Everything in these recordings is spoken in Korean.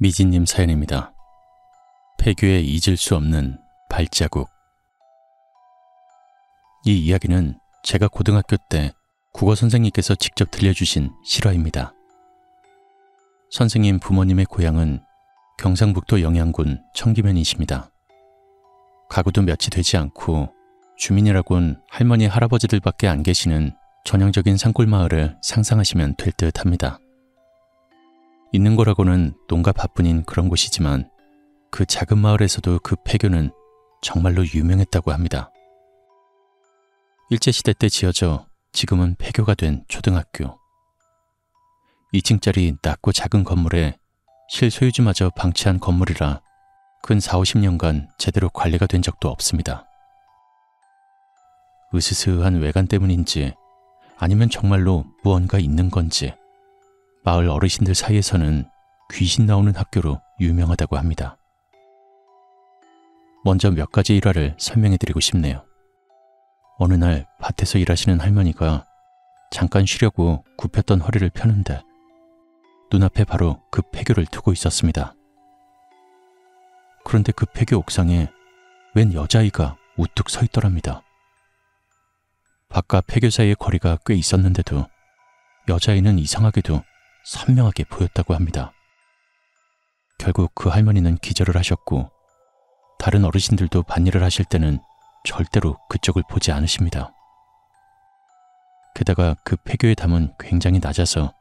미진님 사연입니다. 폐교에 잊을 수 없는 발자국. 이 이야기는 제가 고등학교 때 국어 선생님께서 직접 들려주신 실화입니다. 선생님 부모님의 고향은 경상북도 영양군 청기면이십니다. 가구도 몇이 되지 않고 주민이라곤 할머니 할아버지들밖에 안 계시는 전형적인 산골 마을을 상상하시면 될 듯합니다. 있는 거라고는 농가 바뿐인 그런 곳이지만 그 작은 마을에서도 그 폐교는 정말로 유명했다고 합니다. 일제시대 때 지어져 지금은 폐교가 된 초등학교. 2층짜리 낮고 작은 건물에 실소유주마저 방치한 건물이라 근 4, 50년간 제대로 관리가 된 적도 없습니다. 으스스한 외관 때문인지 아니면 정말로 무언가 있는 건지 마을 어르신들 사이에서는 귀신 나오는 학교로 유명하다고 합니다. 먼저 몇 가지 일화를 설명해 드리고 싶네요. 어느 날 밭에서 일하시는 할머니가 잠깐 쉬려고 굽혔던 허리를 펴는데 눈앞에 바로 그 폐교를 두고 있었습니다. 그런데 그 폐교 옥상에 웬 여자아이가 우뚝 서 있더랍니다. 바깥 폐교 사이의 거리가 꽤 있었는데도 여자아이는 이상하게도 선명하게 보였다고 합니다. 결국 그 할머니는 기절을 하셨고 다른 어르신들도 반일을 하실 때는 절대로 그쪽을 보지 않으십니다. 게다가 그 폐교의 담은 굉장히 낮아서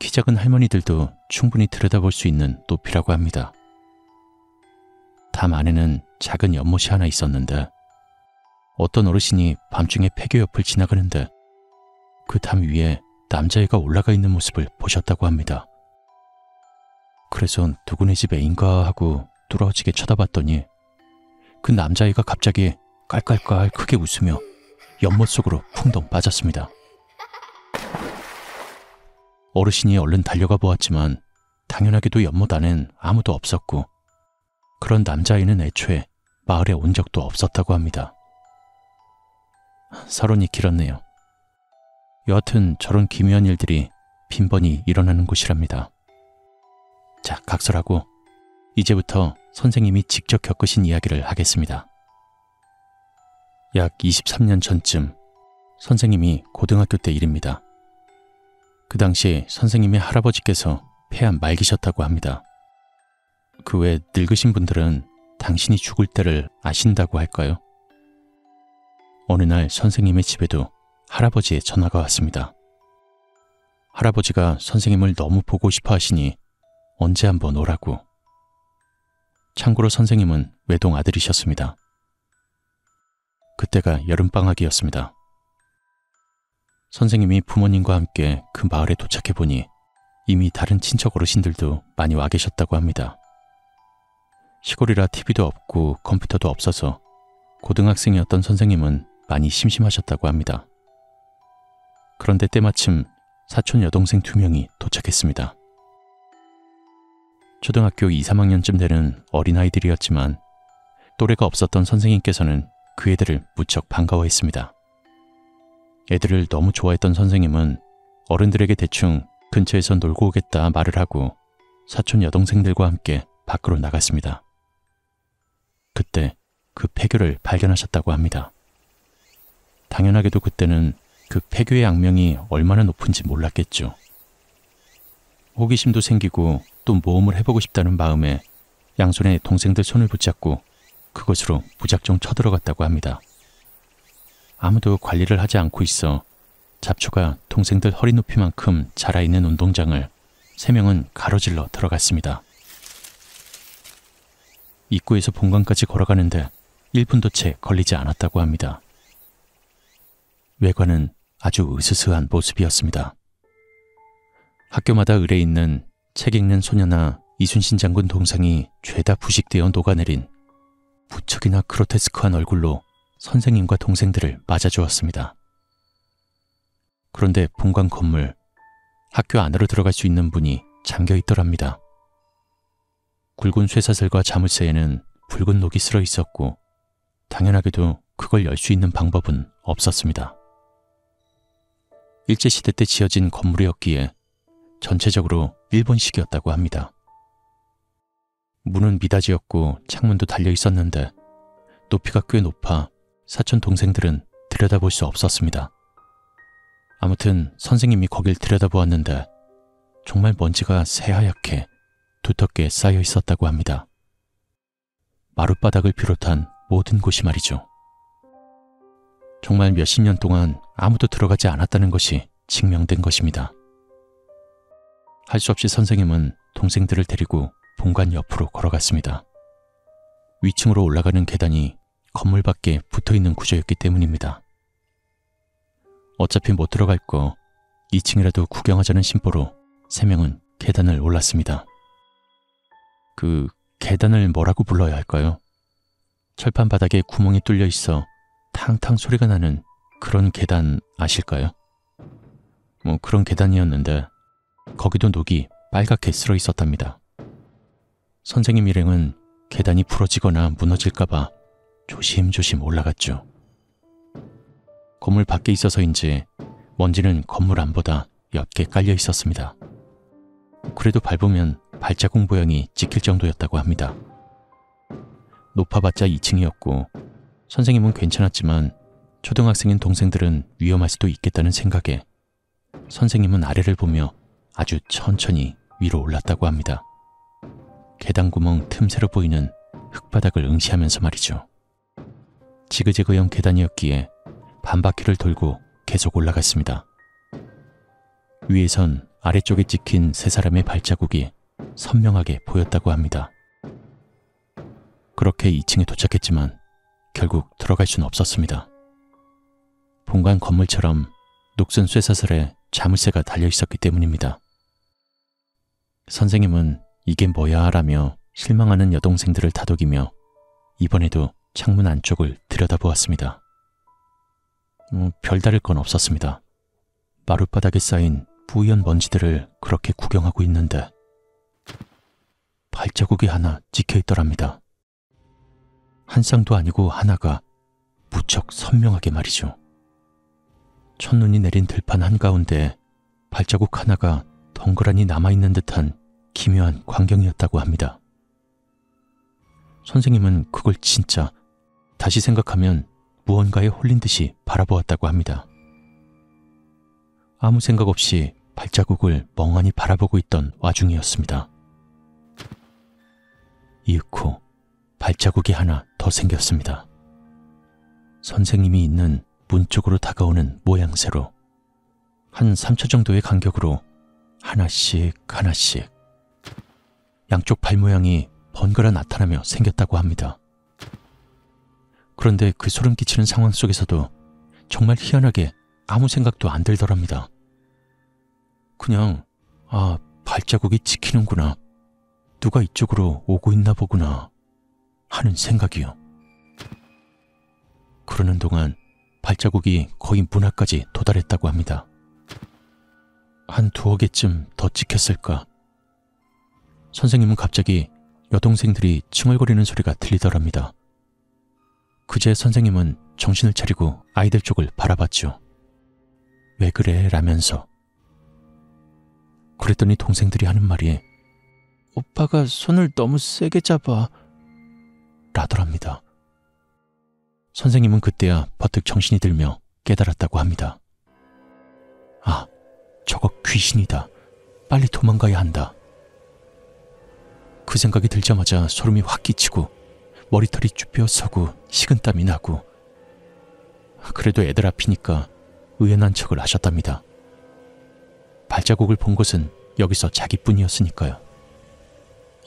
키 작은 할머니들도 충분히 들여다볼 수 있는 높이라고 합니다. 담 안에는 작은 연못이 하나 있었는데 어떤 어르신이 밤중에 폐교 옆을 지나가는데 그 담 위에 남자애가 올라가 있는 모습을 보셨다고 합니다. 그래서 누구네 집 애인가 하고 뚫어지게 쳐다봤더니 그 남자애가 갑자기 깔깔깔 크게 웃으며 연못 속으로 풍덩 빠졌습니다. 어르신이 얼른 달려가 보았지만 당연하게도 연못 안엔 아무도 없었고 그런 남자아이는 애초에 마을에 온 적도 없었다고 합니다. 서론이 길었네요. 여하튼 저런 기묘한 일들이 빈번히 일어나는 곳이랍니다. 자, 각설하고 이제부터 선생님이 직접 겪으신 이야기를 하겠습니다. 약 23년 전쯤 선생님이 고등학교 때 일입니다. 그 당시 선생님의 할아버지께서 폐암 말기셨다고 합니다. 그 외 늙으신 분들은 당신이 죽을 때를 아신다고 할까요? 어느 날 선생님의 집에도 할아버지의 전화가 왔습니다. 할아버지가 선생님을 너무 보고 싶어 하시니 언제 한번 오라고. 참고로 선생님은 외동 아들이셨습니다. 그때가 여름방학이었습니다. 선생님이 부모님과 함께 그 마을에 도착해 보니 이미 다른 친척 어르신들도 많이 와 계셨다고 합니다. 시골이라 TV도 없고 컴퓨터도 없어서 고등학생이었던 선생님은 많이 심심하셨다고 합니다. 그런데 때마침 사촌 여동생 두 명이 도착했습니다. 초등학교 2, 3학년쯤 되는 어린아이들이었지만 또래가 없었던 선생님께서는 그 애들을 무척 반가워했습니다. 애들을 너무 좋아했던 선생님은 어른들에게 대충 근처에서 놀고 오겠다 말을 하고 사촌 여동생들과 함께 밖으로 나갔습니다. 그때 그 폐교를 발견하셨다고 합니다. 당연하게도 그때는 그 폐교의 악명이 얼마나 높은지 몰랐겠죠. 호기심도 생기고 또 모험을 해보고 싶다는 마음에 양손에 동생들 손을 붙잡고 그곳으로 무작정 쳐들어갔다고 합니다. 아무도 관리를 하지 않고 있어 잡초가 동생들 허리 높이만큼 자라있는 운동장을 세 명은 가로질러 들어갔습니다. 입구에서 본관까지 걸어가는데 1분도 채 걸리지 않았다고 합니다. 외관은 아주 으스스한 모습이었습니다. 학교마다 의뢰 있는 책 읽는 소녀나 이순신 장군 동상이 죄다 부식되어 녹아내린 무척이나 그로테스크한 얼굴로 선생님과 동생들을 맞아주었습니다. 그런데 본관 건물, 학교 안으로 들어갈 수 있는 문이 잠겨 있더랍니다. 굵은 쇠사슬과 자물쇠에는 붉은 녹이 쓸어 있었고, 당연하게도 그걸 열 수 있는 방법은 없었습니다. 일제시대 때 지어진 건물이었기에 전체적으로 일본식이었다고 합니다. 문은 미닫이였고 창문도 달려 있었는데 높이가 꽤 높아 사촌 동생들은 들여다볼 수 없었습니다. 아무튼 선생님이 거길 들여다보았는데 정말 먼지가 새하얗게 두텁게 쌓여 있었다고 합니다. 마룻바닥을 비롯한 모든 곳이 말이죠. 정말 몇십 년 동안 아무도 들어가지 않았다는 것이 증명된 것입니다. 할 수 없이 선생님은 동생들을 데리고 본관 옆으로 걸어갔습니다. 위층으로 올라가는 계단이 건물 밖에 붙어 있는 구조였기 때문입니다. 어차피 못 들어갈 거 2층이라도 구경하자는 심보로 세 명은 계단을 올랐습니다. 그 계단을 뭐라고 불러야 할까요? 철판 바닥에 구멍이 뚫려 있어 탕탕 소리가 나는 그런 계단 아실까요? 뭐 그런 계단이었는데 거기도 녹이 빨갛게 쓸어 있었답니다. 선생님 일행은 계단이 부러지거나 무너질까봐 조심조심 올라갔죠. 건물 밖에 있어서인지 먼지는 건물 안보다 옅게 깔려 있었습니다. 그래도 밟으면 발자국 모양이 찍힐 정도였다고 합니다. 높아봤자 2층이었고 선생님은 괜찮았지만 초등학생인 동생들은 위험할 수도 있겠다는 생각에 선생님은 아래를 보며 아주 천천히 위로 올랐다고 합니다. 계단 구멍 틈새로 보이는 흙바닥을 응시하면서 말이죠. 지그재그형 계단이었기에 반바퀴를 돌고 계속 올라갔습니다. 위에선 아래쪽에 찍힌 세 사람의 발자국이 선명하게 보였다고 합니다. 그렇게 2층에 도착했지만 결국 들어갈 수는 없었습니다. 본관 건물처럼 녹슨 쇠사슬에 자물쇠가 달려 있었기 때문입니다. 선생님은 이게 뭐야 라며 실망하는 여동생들을 다독이며 이번에도 창문 안쪽을 들여다보았습니다. 음, 별다를 건 없었습니다. 마룻바닥에 쌓인 뿌연 먼지들을 그렇게 구경하고 있는데 발자국이 하나 찍혀 있더랍니다. 한 쌍도 아니고 하나가 무척 선명하게 말이죠. 첫눈이 내린 들판 한가운데 발자국 하나가 덩그러니 남아있는 듯한 기묘한 광경이었다고 합니다. 선생님은 그걸 진짜 다시 생각하면 무언가에 홀린 듯이 바라보았다고 합니다. 아무 생각 없이 발자국을 멍하니 바라보고 있던 와중이었습니다. 이윽고 발자국이 하나 더 생겼습니다. 선생님이 있는 문 쪽으로 다가오는 모양새로 한 3초 정도의 간격으로 하나씩 하나씩 양쪽 발 모양이 번갈아 나타나며 생겼다고 합니다. 그런데 그 소름 끼치는 상황 속에서도 정말 희한하게 아무 생각도 안 들더랍니다. 그냥, 아, 발자국이 찍히는구나. 누가 이쪽으로 오고 있나 보구나. 하는 생각이요. 그러는 동안 발자국이 거의 문 앞까지 도달했다고 합니다. 한 두어 개쯤 더 찍혔을까. 선생님은 갑자기 여동생들이 칭얼거리는 소리가 들리더랍니다. 그제 선생님은 정신을 차리고 아이들 쪽을 바라봤죠. 왜 그래? 라면서. 그랬더니 동생들이 하는 말이 오빠가 손을 너무 세게 잡아. 라더랍니다. 선생님은 그때야 버뜩 정신이 들며 깨달았다고 합니다. 아, 저거 귀신이다. 빨리 도망가야 한다. 그 생각이 들자마자 소름이 확 끼치고 머리털이 쭈뼛서고 식은땀이 나고 그래도 애들 앞이니까 의연한 척을 하셨답니다. 발자국을 본 것은 여기서 자기뿐이었으니까요.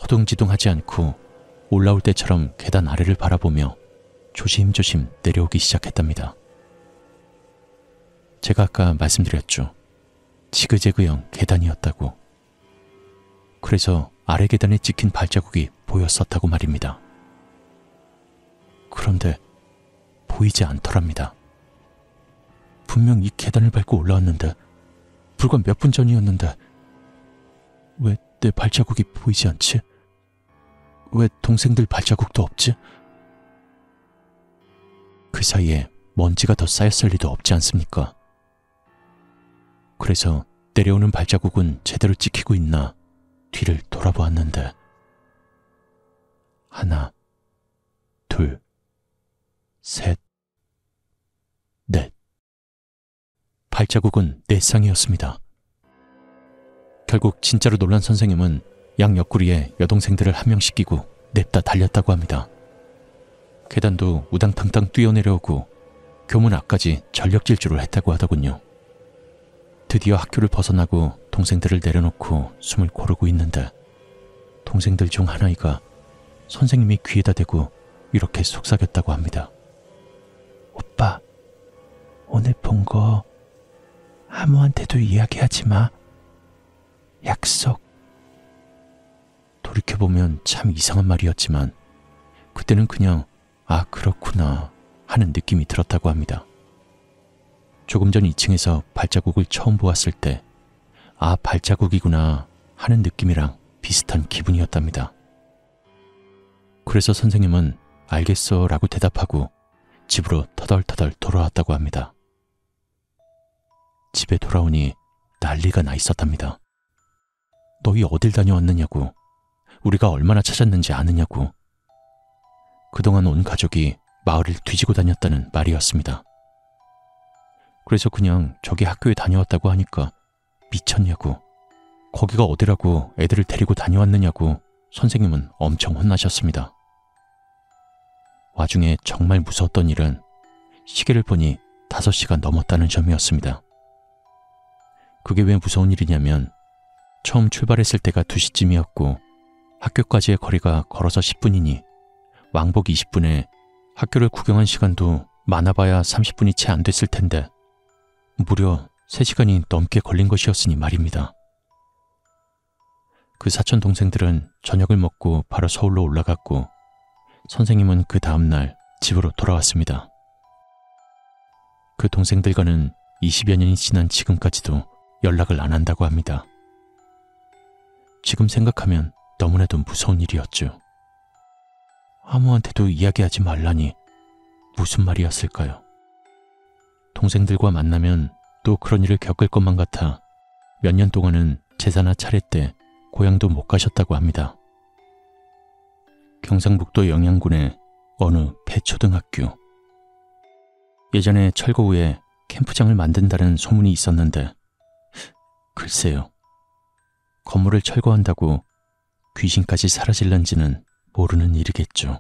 허둥지둥하지 않고 올라올 때처럼 계단 아래를 바라보며 조심조심 내려오기 시작했답니다. 제가 아까 말씀드렸죠. 지그재그형 계단이었다고. 그래서 아래 계단에 찍힌 발자국이 보였었다고 말입니다. 그런데 보이지 않더랍니다. 분명 이 계단을 밟고 올라왔는데, 불과 몇 분 전이었는데, 왜 내 발자국이 보이지 않지? 왜 동생들 발자국도 없지? 그 사이에 먼지가 더 쌓였을 리도 없지 않습니까? 그래서 내려오는 발자국은 제대로 찍히고 있나 뒤를 돌아보았는데 하나, 둘, 셋, 넷. 발자국은 네 쌍이었습니다. 결국 진짜로 놀란 선생님은 양 옆구리에 여동생들을 한 명씩 끼고 냅다 달렸다고 합니다. 계단도 우당탕탕 뛰어내려오고 교문 앞까지 전력 질주를 했다고 하더군요. 드디어 학교를 벗어나고 동생들을 내려놓고 숨을 고르고 있는데 동생들 중 하나이가 선생님이 귀에다 대고 이렇게 속삭였다고 합니다. 오빠, 오늘 본 거 아무한테도 이야기하지 마. 약속. 돌이켜보면 참 이상한 말이었지만 그때는 그냥 아, 그렇구나 하는 느낌이 들었다고 합니다. 조금 전 2층에서 발자국을 처음 보았을 때 아, 발자국이구나 하는 느낌이랑 비슷한 기분이었답니다. 그래서 선생님은 알겠어 라고 대답하고 집으로 터덜터덜 돌아왔다고 합니다. 집에 돌아오니 난리가 나 있었답니다. 너희 어딜 다녀왔느냐고, 우리가 얼마나 찾았는지 아느냐고, 그동안 온 가족이 마을을 뒤지고 다녔다는 말이었습니다. 그래서 그냥 저기 학교에 다녀왔다고 하니까 미쳤냐고, 거기가 어디라고 애들을 데리고 다녀왔느냐고 선생님은 엄청 혼나셨습니다. 와중에 정말 무서웠던 일은 시계를 보니 5시가 넘었다는 점이었습니다. 그게 왜 무서운 일이냐면 처음 출발했을 때가 2시쯤이었고 학교까지의 거리가 걸어서 10분이니 왕복 20분에 학교를 구경한 시간도 많아봐야 30분이 채 안 됐을 텐데 무려 3시간이 넘게 걸린 것이었으니 말입니다. 그 사촌 동생들은 저녁을 먹고 바로 서울로 올라갔고 선생님은 그 다음날 집으로 돌아왔습니다. 그 동생들과는 20여 년이 지난 지금까지도 연락을 안 한다고 합니다. 지금 생각하면 너무나도 무서운 일이었죠. 아무한테도 이야기하지 말라니 무슨 말이었을까요? 동생들과 만나면 또 그런 일을 겪을 것만 같아 몇 년 동안은 제사나 차례 때 고향도 못 가셨다고 합니다. 경상북도 영양군의 어느 폐초등학교. 예전에 철거 후에 캠프장을 만든다는 소문이 있었는데, 글쎄요. 건물을 철거한다고 귀신까지 사라질런지는 모르는 일이겠죠.